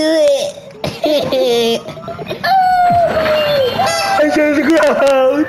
do it. I said the ground.